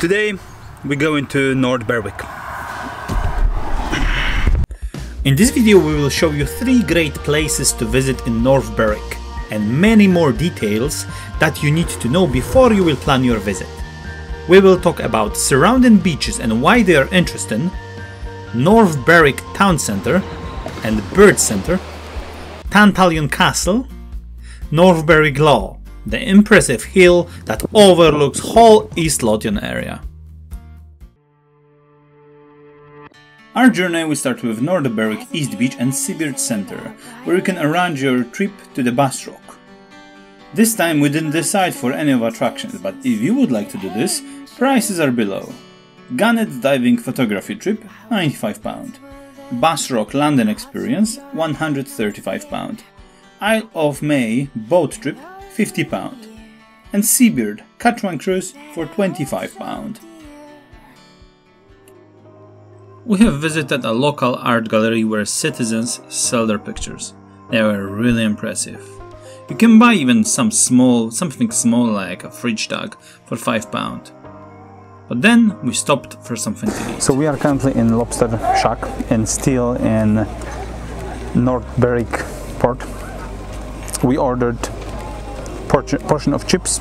Today we go into North Berwick. In this video we will show you three great places to visit in North Berwick and many more details that you need to know before you will plan your visit. We will talk about surrounding beaches and why they are interesting, North Berwick Town Centre and Bird Centre, Tantallon Castle, North Berwick Law, the impressive hill that overlooks whole East Lothian area. Our journey will start with Berwick East Beach and Seabird Centre, where you can arrange your trip to the Bass Rock. This time we didn't decide for any of attractions, but if you would like to do this, prices are below. Gannet Diving Photography Trip £95, Bass Rock Landing Experience £135, Isle of May Boat Trip £50, and Seabird Catch One Cruise for £25. We have visited a local art gallery where citizens sell their pictures. They were really impressive. You can buy even some small, something small like a fridge tag for £5. But then we stopped for something to eat. So we are currently in Lobster Shack and still in North Berwick port. We ordered portion, of chips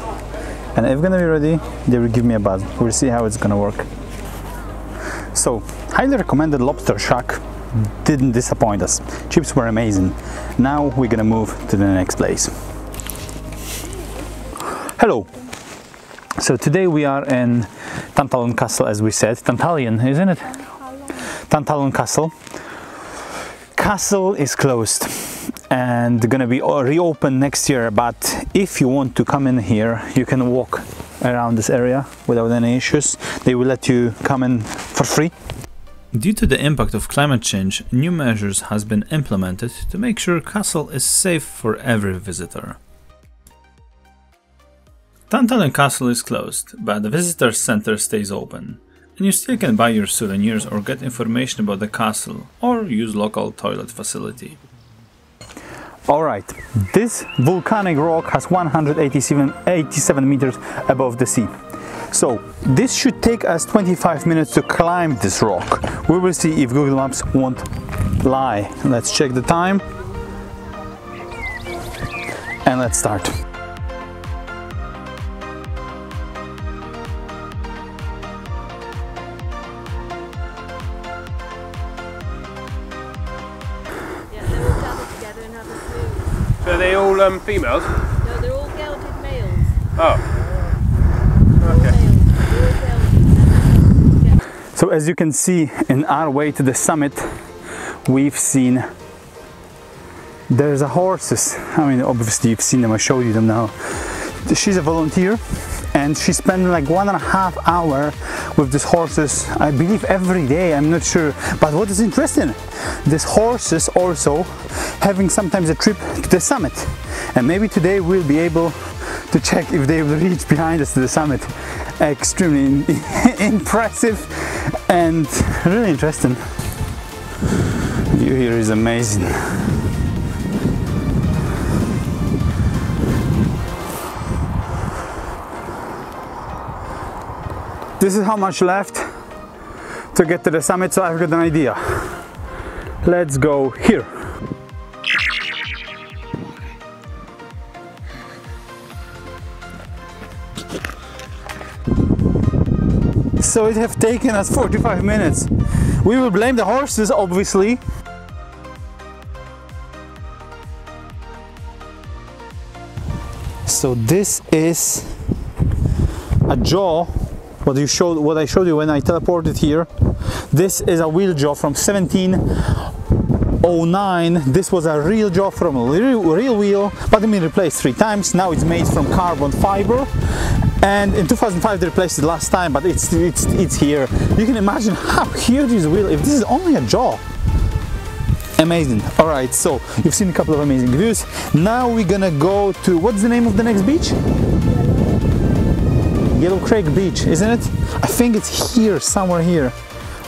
and if gonna be ready they will give me a buzz. We'll see how it's gonna work. So highly recommended Lobster Shack didn't disappoint us. Chips were amazing. Now we're gonna move to the next place. Hello. So today we are in Tantallon Castle, as we said. Tantalion, isn't it? Tantallon Castle. Castle is closed and gonna be reopened next year. But if you want to come in here, you can walk around this area without any issues. They will let you come in for free. Due to the impact of climate change, new measures has been implemented to make sure castle is safe for every visitor. Tantallon Castle is closed, but the visitor center stays open, and you still can buy your souvenirs or get information about the castle or use local toilet facility. Alright, this volcanic rock has 187 87 meters above the sea. So this should take us 25 minutes to climb this rock. We will see if Google Maps won't lie. Let's check the time. And let's start. All um, females? No, they're all gelded males. Oh. So as you can see in our way to the summit, we've seen there's a horses. I mean, obviously you've seen them, I showed you them now. She's a volunteer and she spent like one and a half hour with these horses, I believe every day, I'm not sure. But what is interesting, these horses also having sometimes a trip to the summit. And maybe today we'll be able to check if they will reach behind us to the summit. Extremely impressive and really interesting. View here is amazing. This is how much left to get to the summit, so I've got an idea. Let's go here. So it have taken us 45 minutes. We will blame the horses, obviously. So this is a jaw what you showed what I showed you when I teleported here this is a wheel jaw from 1709 this was a real jaw from a real, real wheel but it been replaced three times. Now it's made from carbon fiber. And in 2005 they replaced it last time but it's it's it's here. You can imagine how huge this wheel if this is only a jaw. Amazing. All right so you've seen a couple of amazing views. Now we're gonna go to what's the name of the next beach Yellowcraig Beach, isn't it? I think it's here, somewhere here.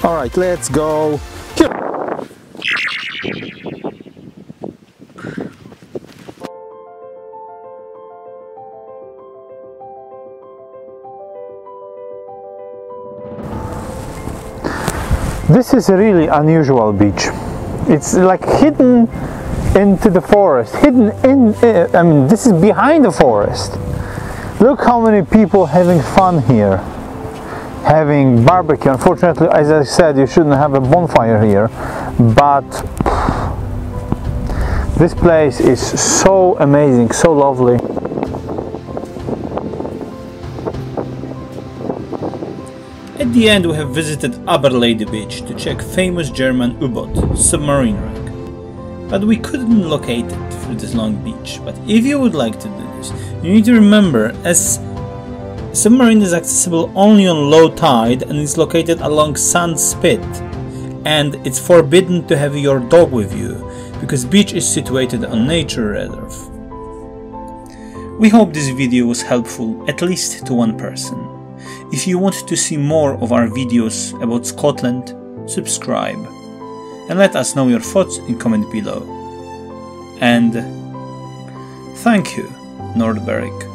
All right, let's go here. This is a really unusual beach. It's like hidden into the forest, hidden in, uh, I mean, this is behind the forest. Look how many people having fun here, having barbecue. Unfortunately, as I said, you shouldn't have a bonfire here, but this place is so amazing, so lovely. At the end we have visited Aberlady Beach to check famous German U-boat submarine. But we couldn't locate it through this long beach. But if you would like to do this, you need to remember as submarine is accessible only on low tide and is located along sand spit and it's forbidden to have your dog with you because beach is situated on nature reserve. We hope this video was helpful at least to one person. If you want to see more of our videos about Scotland, subscribe and let us know your thoughts in comment below. And thank you, Nordberg.